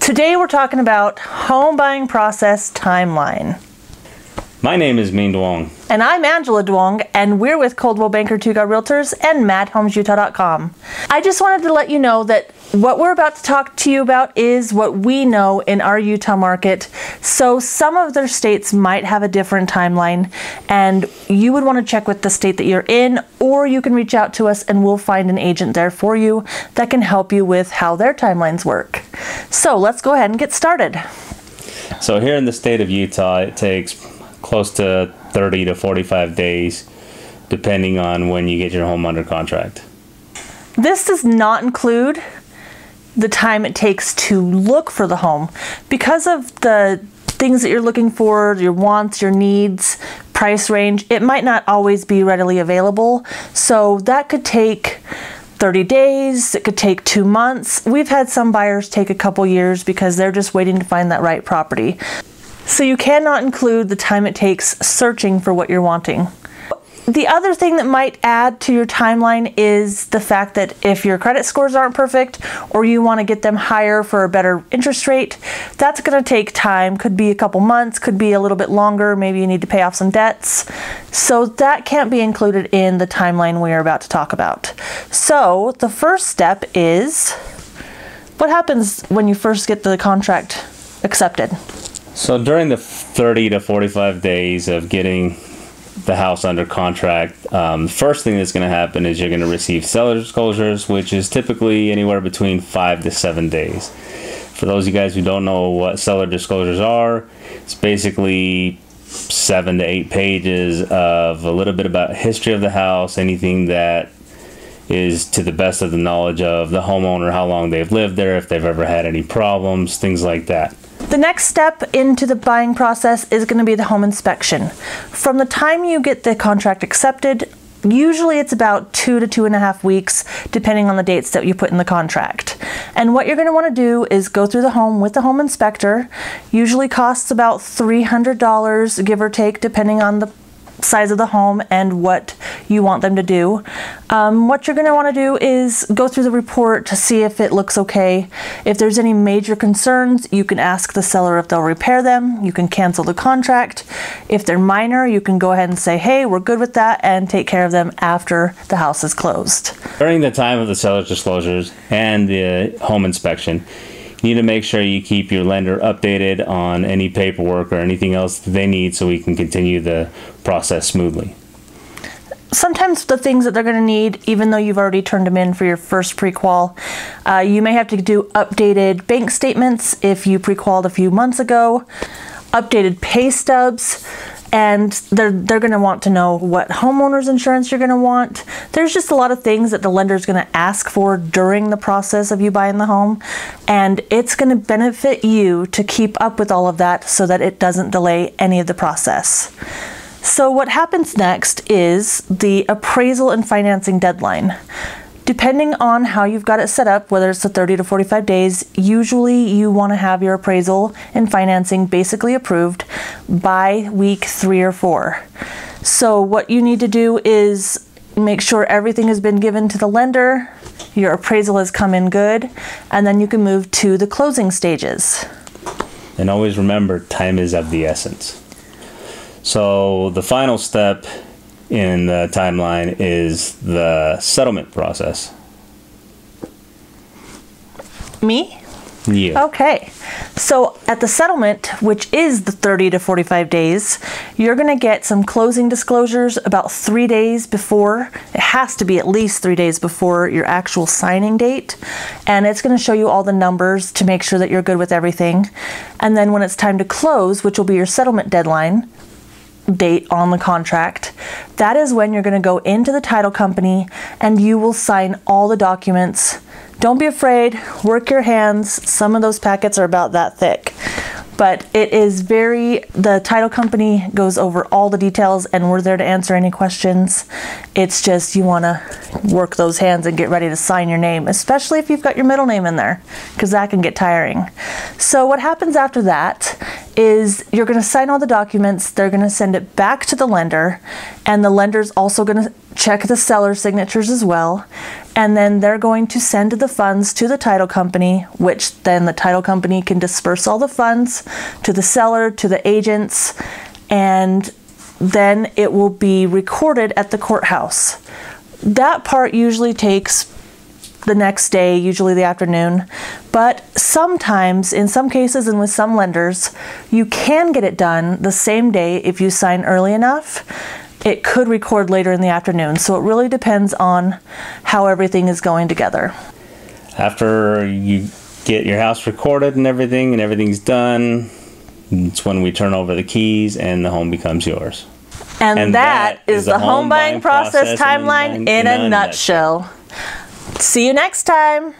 Today we're talking about home buying process timeline. My name is Minh Duong. And I'm Angela Duong, and we're with Coldwell Banker Tugaw Realtors and MadHomesUtah.com. I just wanted to let you know that what we're about to talk to you about is what we know in our Utah market. So some of their states might have a different timeline, and you would want to check with the state that you're in, or you can reach out to us and we'll find an agent there for you that can help you with how their timelines work. So let's go ahead and get started. So here in the state of Utah, it takes close to 30 to 45 days, depending on when you get your home under contract. This does not include the time it takes to look for the home. Because of the things that you're looking for, your wants, your needs, price range, it might not always be readily available. So that could take 30 days, it could take two months. We've had some buyers take a couple years because they're just waiting to find that right property. So you cannot include the time it takes searching for what you're wanting. The other thing that might add to your timeline is the fact that if your credit scores aren't perfect or you want to get them higher for a better interest rate, that's going to take time. Could be a couple months, could be a little bit longer. Maybe you need to pay off some debts. So that can't be included in the timeline we are about to talk about. So the first step is what happens when you first get the contract accepted? So during the 30 to 45 days of getting the house under contract, um, first thing that's going to happen is you're going to receive seller disclosures, which is typically anywhere between five to seven days. For those of you guys who don't know what seller disclosures are, it's basically seven to eight pages of a little bit about history of the house, anything that is to the best of the knowledge of the homeowner, how long they've lived there, if they've ever had any problems, things like that. The next step into the buying process is going to be the home inspection. From the time you get the contract accepted, usually it's about two to two and a half weeks, depending on the dates that you put in the contract. And what you're going to want to do is go through the home with the home inspector. Usually costs about $300, give or take, depending on the size of the home and what you want them to do. Um, what you're going to want to do is go through the report to see if it looks okay. If there's any major concerns, you can ask the seller if they'll repair them. You can cancel the contract. If they're minor, you can go ahead and say, hey, we're good with that and take care of them after the house is closed. During the time of the seller's disclosures and the home inspection, you need to make sure you keep your lender updated on any paperwork or anything else they need so we can continue the process smoothly. Sometimes the things that they're going to need, even though you've already turned them in for your first pre-qual, uh, you may have to do updated bank statements if you pre-qualified a few months ago, updated pay stubs, and they're they're going to want to know what homeowners insurance you're going to want. There's just a lot of things that the lender is going to ask for during the process of you buying the home, and it's going to benefit you to keep up with all of that so that it doesn't delay any of the process. So what happens next is the appraisal and financing deadline. Depending on how you've got it set up, whether it's the 30 to 45 days, usually you want to have your appraisal and financing basically approved by week three or four. So, what you need to do is make sure everything has been given to the lender, your appraisal has come in good, and then you can move to the closing stages. And always remember, time is of the essence. So, the final step in the timeline is the settlement process. Me? Yeah. Okay. So at the settlement, which is the 30 to 45 days, you're going to get some closing disclosures about three days before. It has to be at least three days before your actual signing date. And it's going to show you all the numbers to make sure that you're good with everything. And then when it's time to close, which will be your settlement deadline, date on the contract, that is when you're going to go into the title company and you will sign all the documents. Don't be afraid, work your hands. Some of those packets are about that thick but it is very, the title company goes over all the details and we're there to answer any questions. It's just you want to work those hands and get ready to sign your name, especially if you've got your middle name in there, because that can get tiring. So what happens after that is you're going to sign all the documents, they're going to send it back to the lender, and the lender's also going to check the seller's signatures as well. and then they're going to send the funds to the title company, which then the title company can disperse all the funds to the seller, to the agents, and then it will be recorded at the courthouse. That part usually takes the next day, usually the afternoon. But sometimes, in some cases and with some lenders, you can get it done the same day if you sign early enough. It could record later in the afternoon. So it really depends on how everything is going together. After you get your house recorded and everything, and everything's done, it's when we turn over the keys and the home becomes yours. And, And that that is, is the home buying buying process process timeline in in a a nutshell. See you next time.